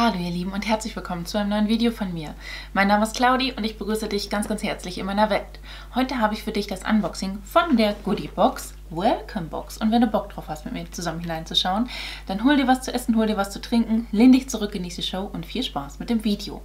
Hallo ihr Lieben und herzlich willkommen zu einem neuen Video von mir. Mein Name ist Claudi und ich begrüße dich ganz ganz herzlich in meiner Welt. Heute habe ich für dich das Unboxing von der Goodie Box Welcome Box. Und wenn du Bock drauf hast, mit mir zusammen hineinzuschauen, dann hol dir was zu essen, hol dir was zu trinken, lehn dich zurück, genieß die Show und viel Spaß mit dem Video.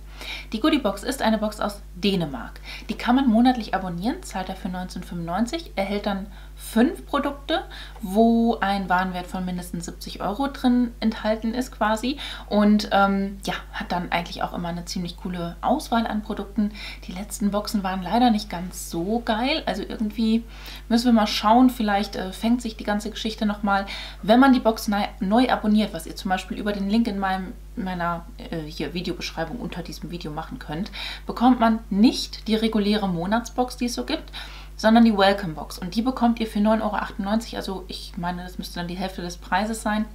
Die Goodie Box ist eine Box aus Dänemark. Die kann man monatlich abonnieren, zahlt dafür 1995, erhält dann fünf Produkte, wo ein Warenwert von mindestens 70 Euro drin enthalten ist quasi und ähm, ja, hat dann eigentlich auch immer eine ziemlich coole Auswahl an Produkten. Die letzten Boxen waren leider nicht ganz so geil, also irgendwie müssen wir mal schauen, vielleicht äh, fängt sich die ganze Geschichte nochmal, wenn man die Box neu abonniert, was ihr zum Beispiel über den Link in meinem meiner äh, hier Videobeschreibung unter diesem Video machen könnt, bekommt man nicht die reguläre Monatsbox, die es so gibt, sondern die Welcome Box. Und die bekommt ihr für 9,98 Euro. Also ich meine, das müsste dann die Hälfte des Preises sein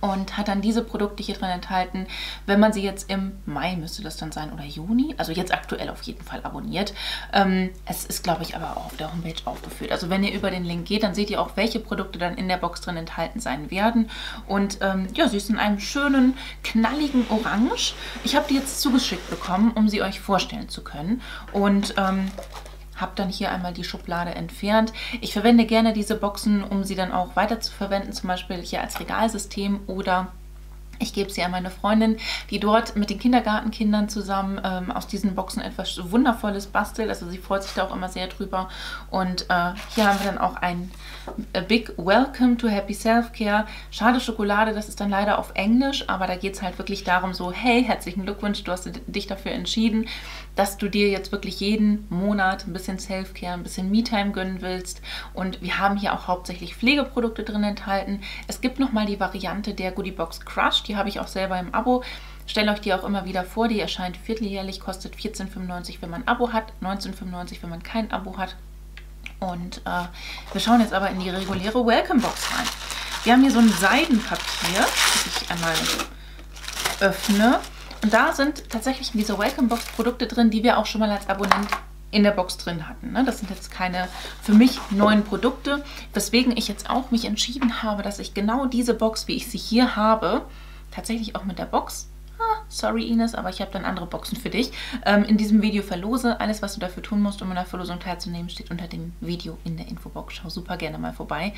und hat dann diese Produkte hier drin enthalten. Wenn man sie jetzt im Mai, müsste das dann sein, oder Juni, also jetzt aktuell auf jeden Fall abonniert. Ähm, es ist, glaube ich, aber auch auf der Homepage aufgeführt. Also wenn ihr über den Link geht, dann seht ihr auch, welche Produkte dann in der Box drin enthalten sein werden. Und ähm, ja, sie ist in einem schönen, knalligen Orange. Ich habe die jetzt zugeschickt bekommen, um sie euch vorstellen zu können. Und ähm, habe dann hier einmal die Schublade entfernt. Ich verwende gerne diese Boxen, um sie dann auch weiter zu verwenden, zum Beispiel hier als Regalsystem oder ich gebe sie an meine Freundin, die dort mit den Kindergartenkindern zusammen ähm, aus diesen Boxen etwas Wundervolles bastelt. Also sie freut sich da auch immer sehr drüber. Und äh, hier haben wir dann auch ein Big Welcome to Happy Self-Care. Schade Schokolade, das ist dann leider auf Englisch, aber da geht es halt wirklich darum so, hey, herzlichen Glückwunsch, du hast dich dafür entschieden, dass du dir jetzt wirklich jeden Monat ein bisschen Self-Care, ein bisschen Me-Time gönnen willst. Und wir haben hier auch hauptsächlich Pflegeprodukte drin enthalten. Es gibt nochmal die Variante der Goodie Box Crush, die die habe ich auch selber im Abo. Stelle euch die auch immer wieder vor. Die erscheint vierteljährlich, kostet 14,95 wenn man ein Abo hat, 19,95 wenn man kein Abo hat. Und äh, wir schauen jetzt aber in die reguläre Welcome Box rein. Wir haben hier so ein Seidenpapier, das ich einmal öffne. Und da sind tatsächlich in dieser Welcome Box Produkte drin, die wir auch schon mal als Abonnent in der Box drin hatten. Ne? Das sind jetzt keine für mich neuen Produkte, weswegen ich jetzt auch mich entschieden habe, dass ich genau diese Box, wie ich sie hier habe, tatsächlich auch mit der Box. Ah, sorry Ines, aber ich habe dann andere Boxen für dich. Ähm, in diesem Video verlose. Alles, was du dafür tun musst, um in der Verlosung teilzunehmen, steht unter dem Video in der Infobox. Schau super gerne mal vorbei.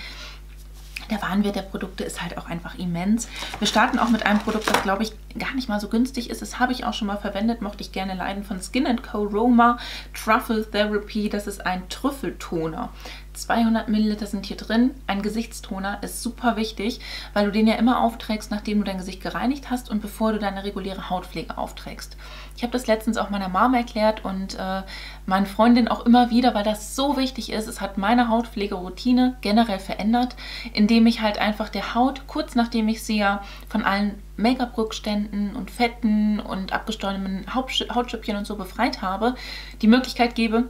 Der Warenwert der Produkte ist halt auch einfach immens. Wir starten auch mit einem Produkt, das glaube ich gar nicht mal so günstig ist. Das habe ich auch schon mal verwendet, mochte ich gerne leiden, von Skin Co. Roma Truffle Therapy. Das ist ein Trüffeltoner. 200 Milliliter sind hier drin. Ein Gesichtstoner ist super wichtig, weil du den ja immer aufträgst, nachdem du dein Gesicht gereinigt hast und bevor du deine reguläre Hautpflege aufträgst. Ich habe das letztens auch meiner Mom erklärt und äh, meinen Freundinnen auch immer wieder, weil das so wichtig ist. Es hat meine Hautpflegeroutine generell verändert, indem ich halt einfach der Haut, kurz nachdem ich sie ja von allen Make-up-Rückständen und Fetten und abgestorbenen Hautschüppchen und so befreit habe, die Möglichkeit gebe,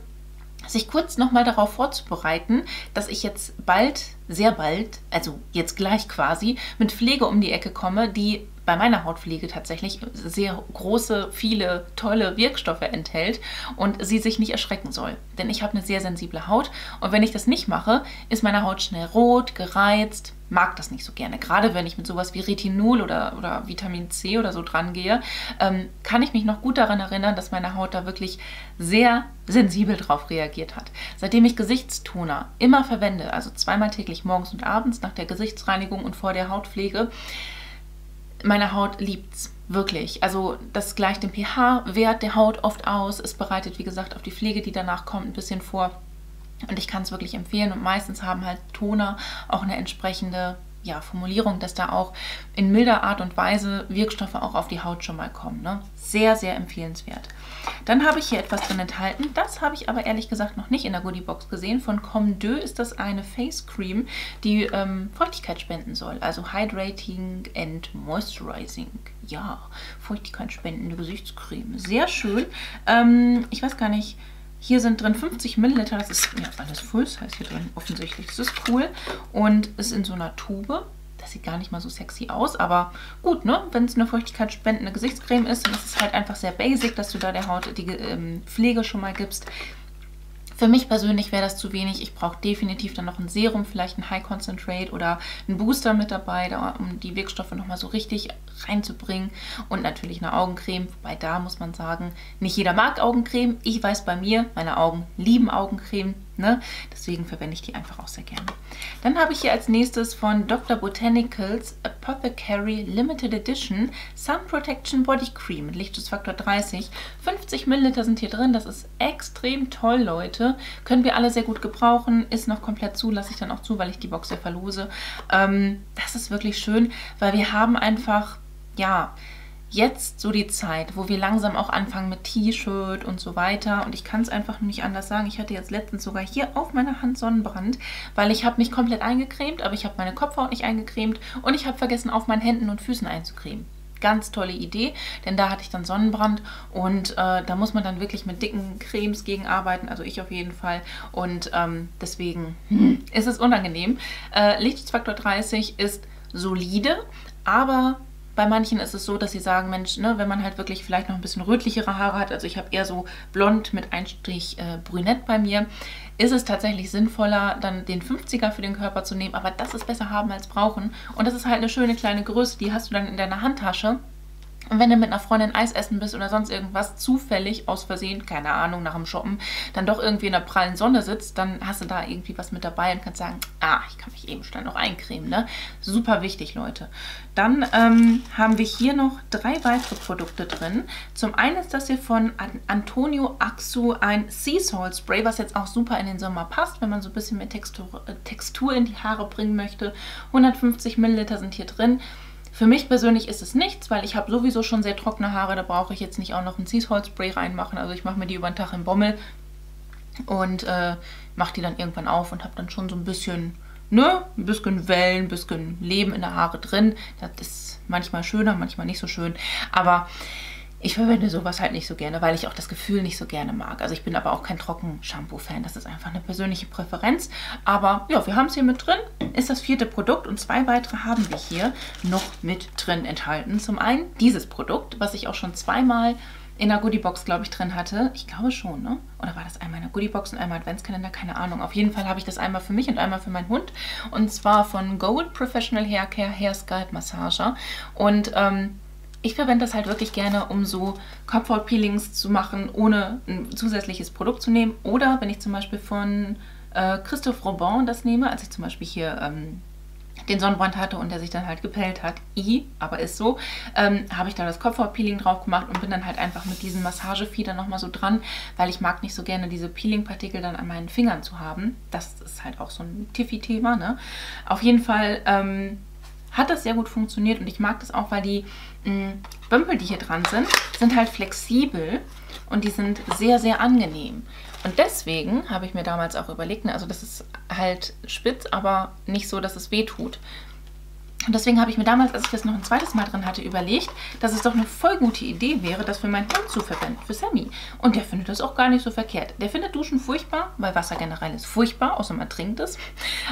sich kurz nochmal darauf vorzubereiten, dass ich jetzt bald, sehr bald, also jetzt gleich quasi, mit Pflege um die Ecke komme, die bei meiner Hautpflege tatsächlich sehr große, viele tolle Wirkstoffe enthält und sie sich nicht erschrecken soll. Denn ich habe eine sehr sensible Haut und wenn ich das nicht mache, ist meine Haut schnell rot, gereizt, mag das nicht so gerne. Gerade wenn ich mit sowas wie Retinol oder, oder Vitamin C oder so dran gehe, ähm, kann ich mich noch gut daran erinnern, dass meine Haut da wirklich sehr sensibel drauf reagiert hat. Seitdem ich Gesichtstoner immer verwende, also zweimal täglich morgens und abends nach der Gesichtsreinigung und vor der Hautpflege, meine Haut liebt's. Wirklich. Also das gleicht den pH-Wert der Haut oft aus. Es bereitet, wie gesagt, auf die Pflege, die danach kommt, ein bisschen vor. Und ich kann es wirklich empfehlen. Und meistens haben halt Toner auch eine entsprechende ja, Formulierung, dass da auch in milder Art und Weise Wirkstoffe auch auf die Haut schon mal kommen. Ne? Sehr, sehr empfehlenswert. Dann habe ich hier etwas drin enthalten. Das habe ich aber ehrlich gesagt noch nicht in der Goodiebox gesehen. Von Comme Deux ist das eine Face Cream, die ähm, Feuchtigkeit spenden soll. Also Hydrating and Moisturizing. Ja, Feuchtigkeit spendende Gesichtscreme. Sehr schön. Ähm, ich weiß gar nicht hier sind drin 50 Milliliter, das ist ja alles Full Size hier drin, offensichtlich. Das ist cool und ist in so einer Tube. Das sieht gar nicht mal so sexy aus, aber gut, ne? Wenn es eine feuchtigkeitsspendende Gesichtscreme ist, dann ist es halt einfach sehr basic, dass du da der Haut die ähm, Pflege schon mal gibst. Für mich persönlich wäre das zu wenig. Ich brauche definitiv dann noch ein Serum, vielleicht ein High Concentrate oder ein Booster mit dabei, um die Wirkstoffe nochmal so richtig reinzubringen. Und natürlich eine Augencreme, wobei da muss man sagen, nicht jeder mag Augencreme. Ich weiß bei mir, meine Augen lieben Augencreme. Ne? Deswegen verwende ich die einfach auch sehr gerne. Dann habe ich hier als nächstes von Dr. Botanicals Apothecary Limited Edition Sun Protection Body Cream mit Lichtschutzfaktor 30. 50 Milliliter sind hier drin. Das ist extrem toll, Leute. Können wir alle sehr gut gebrauchen. Ist noch komplett zu, lasse ich dann auch zu, weil ich die Box ja verlose. Ähm, das ist wirklich schön, weil wir haben einfach, ja, jetzt so die Zeit, wo wir langsam auch anfangen mit T-Shirt und so weiter. Und ich kann es einfach nicht anders sagen. Ich hatte jetzt letztens sogar hier auf meiner Hand Sonnenbrand, weil ich habe mich komplett eingecremt, aber ich habe meine Kopfhaut nicht eingecremt und ich habe vergessen, auf meinen Händen und Füßen einzucremen ganz tolle Idee, denn da hatte ich dann Sonnenbrand und äh, da muss man dann wirklich mit dicken Cremes gegen arbeiten, also ich auf jeden Fall und ähm, deswegen ist es unangenehm. Äh, Lichtschutzfaktor 30 ist solide, aber bei manchen ist es so, dass sie sagen, Mensch, ne, wenn man halt wirklich vielleicht noch ein bisschen rötlichere Haare hat, also ich habe eher so blond mit Einstrich äh, brünett bei mir, ist es tatsächlich sinnvoller, dann den 50er für den Körper zu nehmen. Aber das ist besser haben als brauchen. Und das ist halt eine schöne kleine Größe, die hast du dann in deiner Handtasche. Und wenn du mit einer Freundin Eis essen bist oder sonst irgendwas, zufällig, aus Versehen, keine Ahnung, nach dem Shoppen, dann doch irgendwie in der prallen Sonne sitzt, dann hast du da irgendwie was mit dabei und kannst sagen, ah, ich kann mich eben schnell noch eincremen, ne? Super wichtig, Leute. Dann ähm, haben wir hier noch drei weitere Produkte drin. Zum einen ist das hier von Antonio Axu ein Sea Salt Spray, was jetzt auch super in den Sommer passt, wenn man so ein bisschen mehr Textur, äh, Textur in die Haare bringen möchte. 150 Milliliter sind hier drin. Für mich persönlich ist es nichts, weil ich habe sowieso schon sehr trockene Haare. Da brauche ich jetzt nicht auch noch ein Seasholz-Spray reinmachen. Also ich mache mir die über den Tag im Bommel und äh, mache die dann irgendwann auf und habe dann schon so ein bisschen, ne, ein bisschen Wellen, ein bisschen Leben in der Haare drin. Das ist manchmal schöner, manchmal nicht so schön. Aber ich verwende sowas halt nicht so gerne, weil ich auch das Gefühl nicht so gerne mag. Also ich bin aber auch kein Trocken-Shampoo-Fan. Das ist einfach eine persönliche Präferenz. Aber ja, wir haben es hier mit drin. Ist das vierte Produkt und zwei weitere haben wir hier noch mit drin enthalten. Zum einen dieses Produkt, was ich auch schon zweimal in der Goodiebox, glaube ich, drin hatte. Ich glaube schon, ne? Oder war das einmal in der Goodiebox und einmal Adventskalender? Keine Ahnung. Auf jeden Fall habe ich das einmal für mich und einmal für meinen Hund. Und zwar von Gold Professional Hair Care Hair Scalp Massager. Und ähm, ich verwende das halt wirklich gerne, um so Kopfhautpeelings zu machen, ohne ein zusätzliches Produkt zu nehmen. Oder wenn ich zum Beispiel von äh, Christophe Robin das nehme, als ich zum Beispiel hier ähm, den Sonnenbrand hatte und der sich dann halt gepellt hat, i, aber ist so, ähm, habe ich da das Kopfhautpeeling drauf gemacht und bin dann halt einfach mit diesem Massagefieder nochmal so dran, weil ich mag nicht so gerne diese Peelingpartikel dann an meinen Fingern zu haben. Das ist halt auch so ein Tiffy-Thema, ne? Auf jeden Fall ähm, hat das sehr gut funktioniert und ich mag das auch, weil die mh, Bömpel, die hier dran sind, sind halt flexibel und die sind sehr, sehr angenehm. Und deswegen habe ich mir damals auch überlegt, ne, also das ist halt spitz, aber nicht so, dass es weh tut. Und deswegen habe ich mir damals, als ich das noch ein zweites Mal drin hatte, überlegt, dass es doch eine voll gute Idee wäre, das für meinen Hund zu verwenden, für Sammy. Und der findet das auch gar nicht so verkehrt. Der findet Duschen furchtbar, weil Wasser generell ist furchtbar, außer man trinkt es.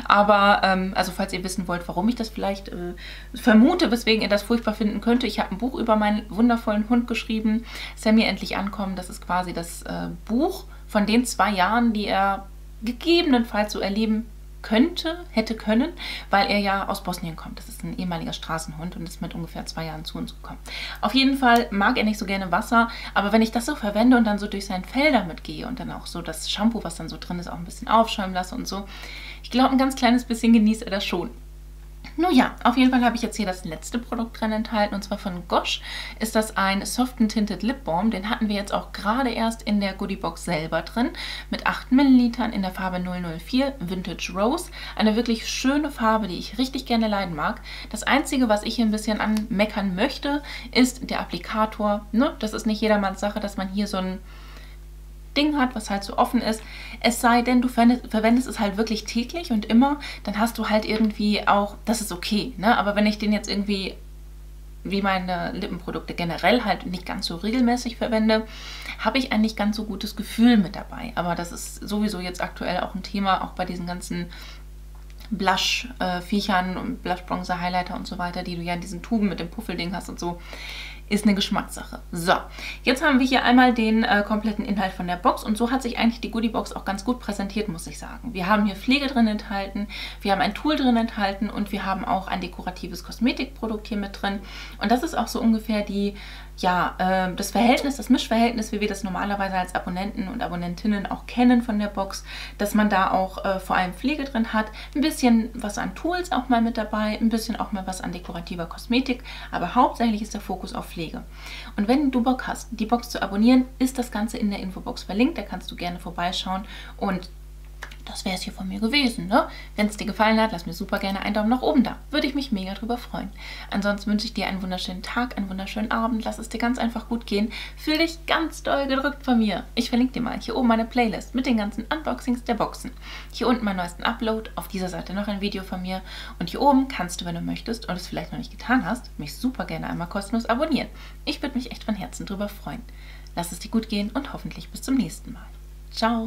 Aber, ähm, also falls ihr wissen wollt, warum ich das vielleicht äh, vermute, weswegen ihr das furchtbar finden könnte, ich habe ein Buch über meinen wundervollen Hund geschrieben, Sammy endlich ankommen. Das ist quasi das äh, Buch von den zwei Jahren, die er gegebenenfalls so erleben könnte, hätte können, weil er ja aus Bosnien kommt. Das ist ein ehemaliger Straßenhund und ist mit ungefähr zwei Jahren zu uns gekommen. Auf jeden Fall mag er nicht so gerne Wasser, aber wenn ich das so verwende und dann so durch sein Fell damit gehe und dann auch so das Shampoo, was dann so drin ist, auch ein bisschen aufschäumen lasse und so, ich glaube, ein ganz kleines bisschen genießt er das schon. Nun ja, auf jeden Fall habe ich jetzt hier das letzte Produkt drin enthalten und zwar von Gosh ist das ein Soft Tinted Lip Balm. Den hatten wir jetzt auch gerade erst in der Goodie Box selber drin mit 8 Millilitern in der Farbe 004 Vintage Rose. Eine wirklich schöne Farbe, die ich richtig gerne leiden mag. Das Einzige, was ich hier ein bisschen anmeckern möchte, ist der Applikator. Ne? Das ist nicht jedermanns Sache, dass man hier so ein Ding hat, was halt so offen ist. Es sei denn, du verwendest es halt wirklich täglich und immer, dann hast du halt irgendwie auch, das ist okay, ne? Aber wenn ich den jetzt irgendwie wie meine Lippenprodukte generell halt nicht ganz so regelmäßig verwende, habe ich eigentlich ganz so gutes Gefühl mit dabei. Aber das ist sowieso jetzt aktuell auch ein Thema, auch bei diesen ganzen Blush-Viechern und Blush-Bronzer-Highlighter und so weiter, die du ja in diesen Tuben mit dem Puffelding hast und so ist eine Geschmackssache. So, jetzt haben wir hier einmal den äh, kompletten Inhalt von der Box und so hat sich eigentlich die Goodiebox auch ganz gut präsentiert, muss ich sagen. Wir haben hier Pflege drin enthalten, wir haben ein Tool drin enthalten und wir haben auch ein dekoratives Kosmetikprodukt hier mit drin. Und das ist auch so ungefähr die ja, äh, das Verhältnis, das Mischverhältnis, wie wir das normalerweise als Abonnenten und Abonnentinnen auch kennen von der Box, dass man da auch äh, vor allem Pflege drin hat, ein bisschen was an Tools auch mal mit dabei, ein bisschen auch mal was an dekorativer Kosmetik, aber hauptsächlich ist der Fokus auf Pflege. Und wenn du Bock hast, die Box zu abonnieren, ist das Ganze in der Infobox verlinkt, da kannst du gerne vorbeischauen und das wäre es hier von mir gewesen. Ne? Wenn es dir gefallen hat, lass mir super gerne einen Daumen nach oben da. Würde ich mich mega drüber freuen. Ansonsten wünsche ich dir einen wunderschönen Tag, einen wunderschönen Abend. Lass es dir ganz einfach gut gehen. Fühl dich ganz doll gedrückt von mir. Ich verlinke dir mal hier oben meine Playlist mit den ganzen Unboxings der Boxen. Hier unten meinen neuesten Upload. Auf dieser Seite noch ein Video von mir. Und hier oben kannst du, wenn du möchtest und es vielleicht noch nicht getan hast, mich super gerne einmal kostenlos abonnieren. Ich würde mich echt von Herzen drüber freuen. Lass es dir gut gehen und hoffentlich bis zum nächsten Mal. Ciao!